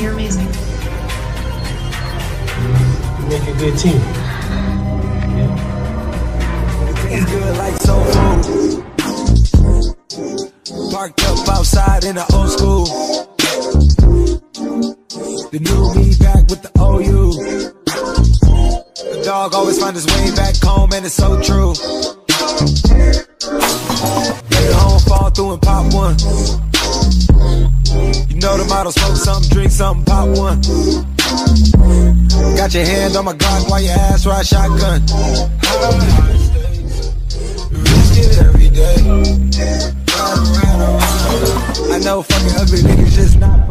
You're amazing. You make a good team. Yeah. It's good like soul food. Parked up outside in the old school. The new me back with the OU. The dog always find his way back home, and it's so true. Get home, fall through and pop one. The smoke something, drink something, pop one. Got your hand on my Glock while your ass ride shotgun. Risk it every day. I know fucking ugly niggas just not.